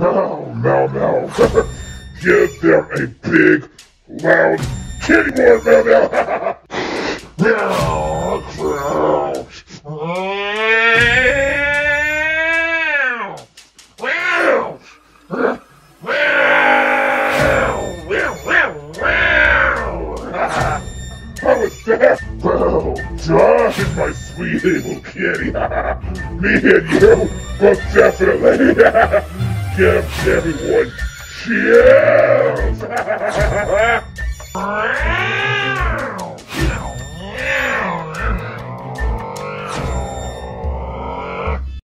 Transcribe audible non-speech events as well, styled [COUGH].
Oh, Mao Mao. Give them a big, loud kitty war, Mao Mao. Meow, crouch. Meow. Meow. Meow. How was that? Well done, my sweet little kitty. Me and you both definitely give everyone chills. [LAUGHS]